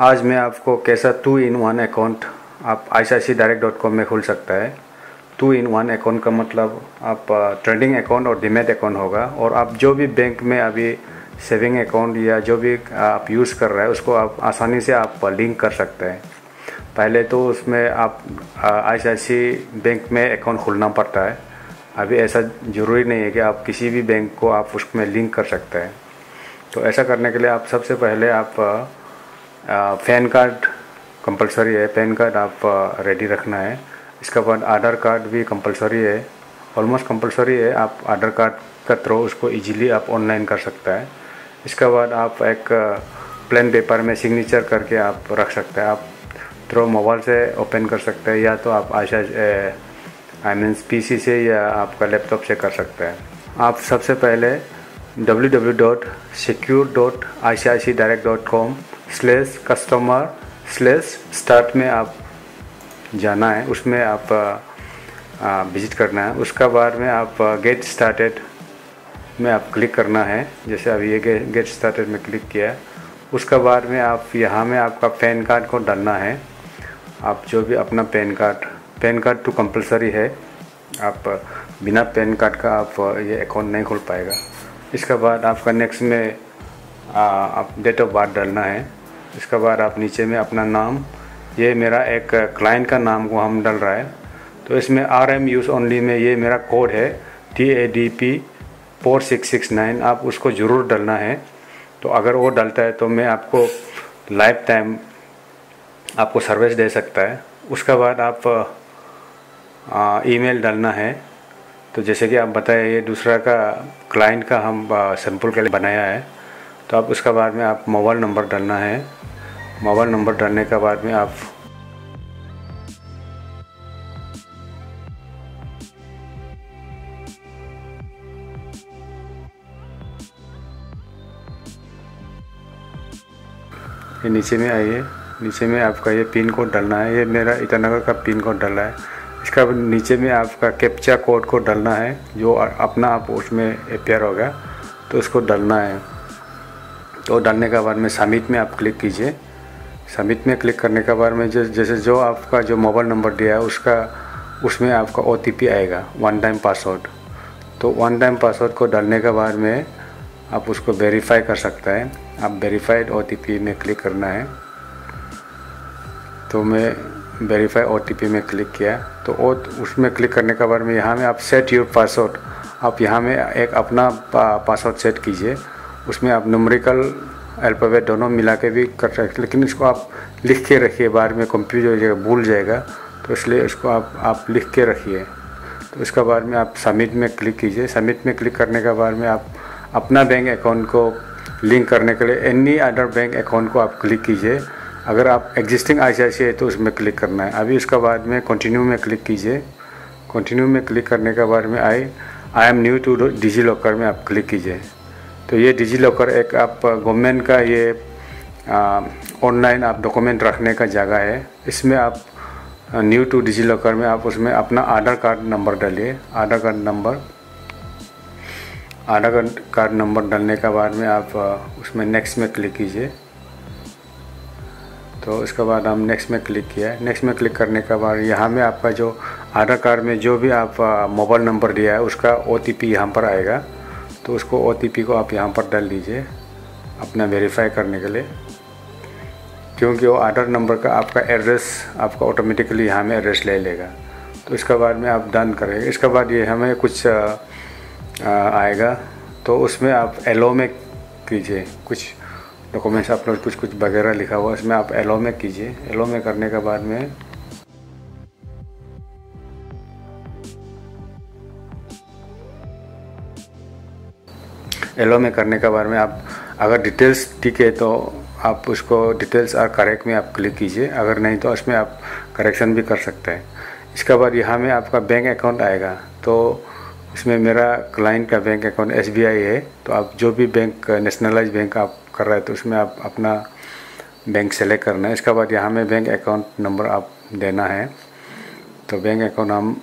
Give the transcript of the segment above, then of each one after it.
आज मैं आपको कैसा टू इन वन अकाउंट आप I C direct dot com में खुल सकता है। टू इन वन अकाउंट का मतलब आप ट्रेडिंग अकाउंट और डिमेट अकाउंट होगा और आप जो भी बैंक में अभी सेविंग अकाउंट या जो भी आप यूज़ कर रहे हैं, उसको आप आसानी से आप लिंक कर सकते हैं। पहले तो उसमें आप आई बैंक में अकाउंट खोलना पड़ता है। अभी ऐसा ज़रूरी नहीं है कि आप किसी भी बैंक को आप उसमें लिंक कर सकते हैं। तो ऐसा करने के लिए आप सबसे पहले आप पैन कार्ड कंपलसरी है, पैन कार्ड आप रेडी रखना है। इसके बाद आधार कार्ड भी कंपलसरी है। ऑलमोस्ट कंपलसरी है, आप आधार कार्ड का थ्रू उसको इजीली आप ऑनलाइन कर सकता है। इसके बाद आप एक प्लेन पेपर में सिग्नेचर करके आप रख सकते हैं। आप थ्रो मोबाइल से ओपन कर सकते हैं, या तो आप आशा आई मीन्स पीसी से या आपका लैपटॉप से कर सकते हैं। आप सबसे पहले www.secure.icic.direct.com slash customer slash start में आप जाना है, उसमें आप विज़िट करना है। उसका बाद में आप गेट स्टार्टेड में आप क्लिक करना है। जैसे अभी ये गेट स्टार्टेड में क्लिक किया उसका बाद में आप, यहाँ में आपका पैन कार्ड को डालना है। आप जो भी अपना पैन कार्ड पैन कार्ड तो कंपलसरी है। आप, बिना पैन कार्ड का आप, ये अकाउंट नहीं खोल पाएगा। इसके बाद आपका नेक्स्ट में आप डेट ऑफ़ बर्थ डालना है। इसके बाद आप नीचे में अपना नाम, ये मेरा एक क्लाइंट का नाम को हम डाल रहा है। तो इसमें आर एम यूज़ ओनली में ये मेरा कोड है T A D P four six six nine आप उसको ज़रूर डालना है। तो अगर वो डालता है तो मैं आपको लाइफ टाइम आपको सर्विस दे सकता है। उसके बाद आप ईमेल डालना है। तो जैसे कि आप बताए ये दूसरा का क्लाइंट का हम सैंपल के लिए बनाया है। तो आप उसका बाद में आप मोबाइल नंबर डालना है। मोबाइल नंबर डालने के बाद में आप ये नीचे में आइए। नीचे में आपका ये पिन कोड डालना है। ये मेरा ईटानगर का पिन कोड डाला है। इसका नीचे में आपका कैप्चा कोड को डालना है, जो अपना आप उसमें अपेयर होगा तो उसको डालना है। तो डालने के बाद में सबमिट में आप क्लिक कीजिए। सबमिट में क्लिक करने के बाद में जैसे जो आपका जो मोबाइल नंबर दिया है, उसका, उसमें आपका ओटीपी आएगा वन टाइम पासवर्ड तो वन टाइम पासवर्ड को डालने के बाद में आप उसको वेरीफाई कर सकता है। आप वेरीफाइड ओ में क्लिक करना है। तो मैं वेरीफाई ओटीपी में क्लिक किया। तो ओ, उसमें क्लिक करने के बाद में यहाँ में आप सेट योर पासवर्ड आप यहाँ में एक अपना पासवर्ड सेट कीजिए। उसमें आप नम्रिकल अल्फ़ाबेट दोनों मिला के भी कर सकते लेकिन इसको आप लिख के रखिए, बाद में कंफ्यूज हो जाएगा, भूल जाएगा। तो इसलिए इसको आप आप लिख के रखिए। तो इसका बाद में आप सबमिट में क्लिक कीजिए। सबमिट में क्लिक करने के बाद में आप अपना बैंक अकाउंट को लिंक करने के लिए एनी अदर बैंक अकाउंट को आप क्लिक कीजिए। अगर आप एग्जिस्टिंग आई है तो उसमें क्लिक करना है। अभी उसका बाद में कंटिन्यू में क्लिक कीजिए। कंटिन्यू में क्लिक करने के बाद में I I am new to DigiLocker में आप क्लिक कीजिए। तो ये डिजी लॉकर एक आप गवर्नमेंट का ये ऑनलाइन आप डॉक्यूमेंट रखने का जगह है। इसमें आप न्यू टू डिजी लॉकर में आप उसमें अपना आधार कार्ड नंबर डालिए। Aadhaar card number Aadhaar card number डालने के बाद में आप उसमें नेक्स्ट में क्लिक कीजिए। तो उसके बाद हम नेक्स्ट में क्लिक किया नेक्स्ट में क्लिक करने के बाद यहाँ में आपका जो आधार कार्ड में जो भी आप मोबाइल नंबर दिया है, उसका ओ टी पी यहाँ पर आएगा। तो उसको ओ टी पी को आप यहाँ पर डाल दीजिए अपना वेरीफाई करने के लिए। क्योंकि वो आधार नंबर का आपका एड्रेस आपका ऑटोमेटिकली यहाँ में एड्रेस ले लेगा। तो इसके बाद में आप डन करेंगे। इसके बाद ये हमें कुछ आएगा। तो उसमें आप एलो में कीजिए। कुछ डॉक्यूमेंट्स अपलोड कुछ कुछ वगैरह लिखा हुआ इसमें आप एलो में कीजिए। एलो में करने के बाद में एलो में करने के बारे में आप अगर डिटेल्स ठीक है तो आप उसको डिटेल्स और करेक्ट में आप क्लिक कीजिए। अगर नहीं तो उसमें आप करेक्शन भी कर सकते हैं। इसके बाद यहाँ में आपका बैंक अकाउंट आएगा। तो इसमें मेरा क्लाइंट का बैंक अकाउंट एसबीआई है। तो आप जो भी बैंक नेशनलाइज बैंक आप कर रहे हैं तो उसमें आप अपना बैंक सेलेक्ट करना है। इसके बाद यहाँ में बैंक अकाउंट नंबर आप देना है। तो बैंक अकाउंट हम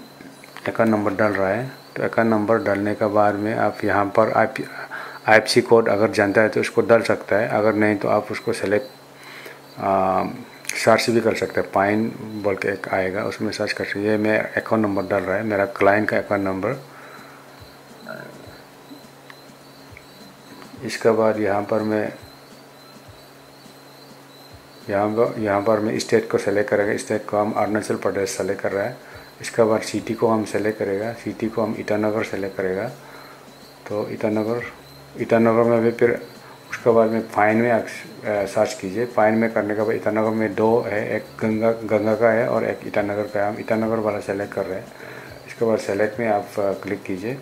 अकाउंट नंबर डाल रहा है। तो अकाउंट नंबर डालने के बाद में आप यहाँ पर आई आई कोड अगर जानता है तो उसको डाल सकता है, अगर नहीं तो आप उसको सेलेक्ट सर्च भी कर सकते हैं। पाइन बोल के एक आएगा, उसमें सर्च कर सकते ये मैं अकाउंट नंबर डाल रहा है, मेरा क्लाइंट का अकाउंट नंबर इसके बाद यहाँ पर मैं, यहाँ पर यहाँ पर मैं स्टेट को सेलेक्ट करेगा। स्टेट को हम अरुणाचल प्रदेश सेलेक्ट कर रहा है। इसके बाद सिटी को हम सेलेक्ट करेगा। सिटी को हम ईटानगर सेलेक्ट करेगा। तो ईटानगर ईटानगर में भी फिर उसके बाद में फाइन में सर्च कीजिए। फाइन में करने के बाद ईटानगर में दो है एक गंगा गंगा का है और एक ईटानगर का है। हम ईटानगर वाला सेलेक्ट कर रहे हैं। इसके बाद सेलेक्ट में आप क्लिक कीजिए।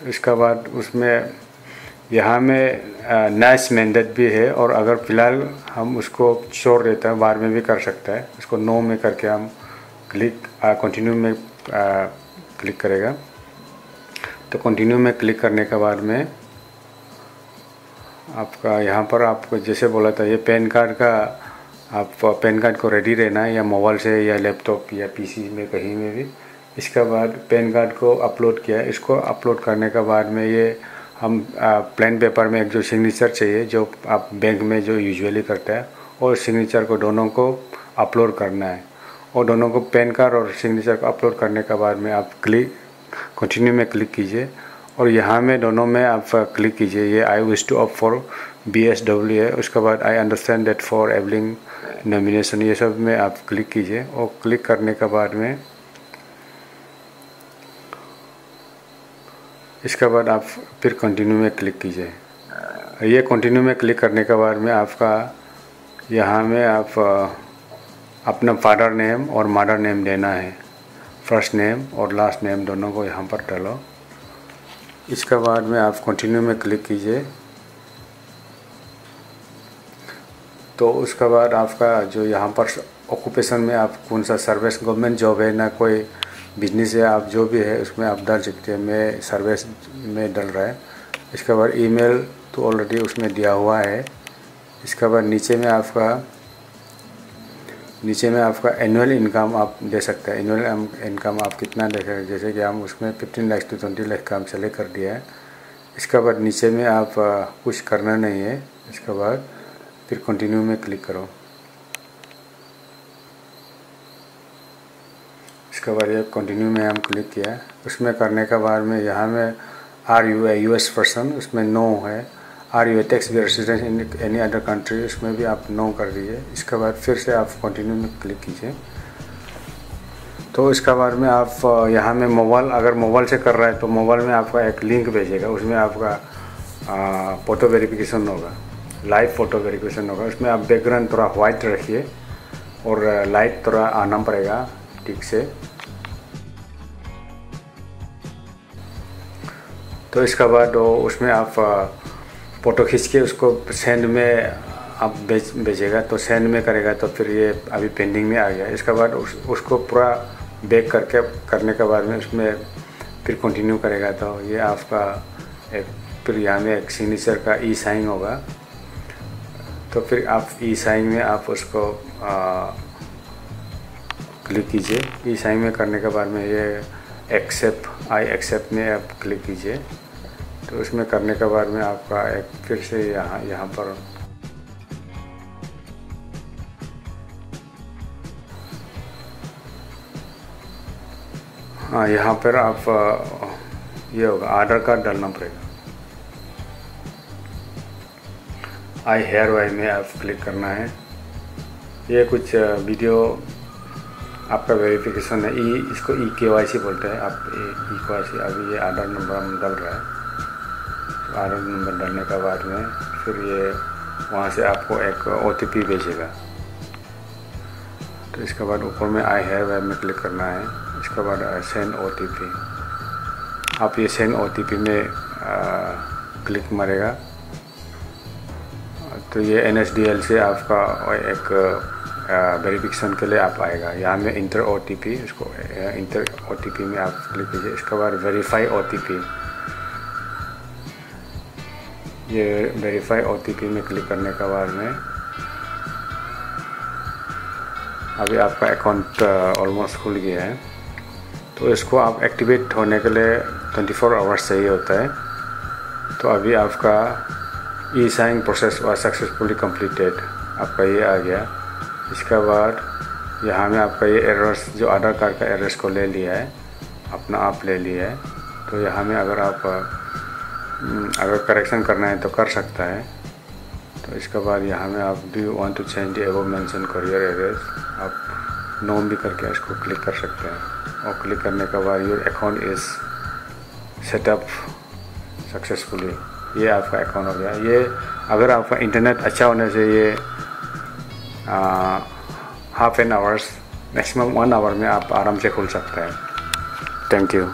तो इसके बाद उसमें यहाँ में नाइस मैंडेट भी है और अगर फ़िलहाल हम उसको छोड़ देते हैं बाद में भी कर सकता है। उसको नो में करके हम क्लिक कंटिन्यू में आ, क्लिक करेगा। तो कंटिन्यू में क्लिक करने के बाद में आपका यहाँ पर आपको जैसे बोला था, ये पैन कार्ड का आप, पैन कार्ड को रेडी रहना है या मोबाइल से या लैपटॉप या पीसी में कहीं में भी। इसके बाद पैन कार्ड को अपलोड किया इसको अपलोड करने के बाद में ये हम प्लान पेपर में एक जो सिग्नेचर चाहिए, जो आप बैंक में जो यूजुअली करते हैं, और सिग्नेचर को दोनों को अपलोड करना है। और दोनों को पैन कार्ड और सिग्नेचर को अपलोड करने के बाद में आप क्लिक कंटिन्यू में क्लिक कीजिए। और यहाँ में दोनों में आप क्लिक कीजिए। ये I wish to opt for B S W है। उसके बाद I understand that for availing nomination ये सब में आप क्लिक कीजिए। और क्लिक करने के बाद में इसके बाद आप फिर कंटिन्यू में क्लिक कीजिए। ये कंटिन्यू में क्लिक करने के बाद में आपका, यहाँ में आप अपना फादर नेम और मदर नेम देना है। फ़र्स्ट नेम और लास्ट नेम दोनों को यहाँ पर डालो। इसके बाद में आप कंटिन्यू में क्लिक कीजिए। तो उसके बाद आपका जो यहाँ पर ऑक्यूपेशन में आप कौन सा सर्विस गवर्नमेंट जॉब है ना कोई बिज़नेस है, आप जो भी है, उसमें आप डाल सकते हैं। मैं सर्विस में डल रहा है। इसके बाद ईमेल तो ऑलरेडी उसमें दिया हुआ है। इसके बाद नीचे में आपका नीचे में आपका एनुअल इनकम आप दे सकते हैं। एनुअल इनकम आप कितना देखें जैसे कि हम उसमें fifteen lakh to twenty lakh का हम सेलेक्ट कर दिया है। इसके बाद नीचे में आप कुछ करना नहीं है। इसके बाद फिर कंटिन्यू में क्लिक करो। इसके बाद ये कंटिन्यू में हम क्लिक किया। उसमें करने के बाद में यहाँ में are you a U S person उसमें नो है। Are you tax be resident in any other country उसमें भी आप नो कर दीजिए। इसके बाद फिर से आप कंटिन्यू में क्लिक कीजिए। तो इसके बाद में आप यहाँ में मोबाइल अगर मोबाइल से कर रहा है तो मोबाइल में आपका एक लिंक भेजेगा। उसमें आपका फ़ोटो वेरिफिकेशन होगा। लाइव फ़ोटो वेरिफिकेशन होगा। उसमें आप बैकग्राउंड थोड़ा वाइट रखिए और लाइट थोड़ा आना पड़ेगा ठीक से। तो इसके बाद उसमें आप फ़ोटो खींच के उसको सेंड में आप भेज भेजेगा तो सेंड में करेगा तो फिर ये अभी पेंडिंग में आ गया। इसके बाद उस, उसको पूरा बैक करके करने के बाद में उसमें फिर कंटिन्यू करेगा तो ये आपका एक फिर यहाँ में एक सिग्नेचर का ई साइन होगा। तो फिर आप ई साइन में आप उसको क्लिक कीजिए। ई साइन में करने के बाद में ये एक्सेप्ट आई एक्सेप्ट में आप क्लिक कीजिए। तो उसमें करने के बाद में आपका एक फिर से यहाँ यहाँ पर। हाँ यहाँ पर आप, ये होगा, आधार कार्ड डालना पड़ेगा। आई हेयर वाई में आप क्लिक करना है। ये कुछ वीडियो आपका वेरिफिकेशन है। ई, इसको ई के वाई सी बोलते हैं। आप ई के वाई सी, अभी ये आधार नंबर हम डाल रहा है। आधार नंबर डालने के बाद में फिर ये वहाँ से आपको एक ओटीपी भेजेगा। तो इसके बाद ऊपर में आई है वेब में क्लिक करना है। इसके बाद सेंड ओटीपी आप ये सेंड ओ में आ, क्लिक मारेगा। तो ये एनएसडीएल से आपका एक वेरिफिकेशन के लिए आप आएगा। यहाँ में इंटर ओ इसको इंटर ओ में आप क्लिक कीजिए। इसके बाद वेरीफाई ओटीपी ये वेरीफाई ओटीपी में क्लिक करने के बाद में, अभी आपका अकाउंट ऑलमोस्ट खुल गया है। तो इसको आप एक्टिवेट होने के लिए 24 फोर आवर्स चाहिए होता है। तो अभी आपका ई साइन प्रोसेस हुआ सक्सेसफुली कंप्लीटेड आपका ये आ गया। इसके बाद यहाँ में आपका ये एड्रेस जो आधार कार्ड का एड्रेस को ले लिया है, अपना आप ले लिया है। तो यहाँ में अगर आप अगर करेक्शन करना है तो कर सकता है। तो इसके बाद यहाँ में आप do you want to change above mentioned career address आप नोम भी करके इसको क्लिक कर सकते हैं। और क्लिक करने के बाद your account is setup successfully ये आपका अकाउंट हो गया। ये अगर आपका इंटरनेट अच्छा होने से ये half an hours maximum one hour में आप आराम से खुल सकते हैं। Thank you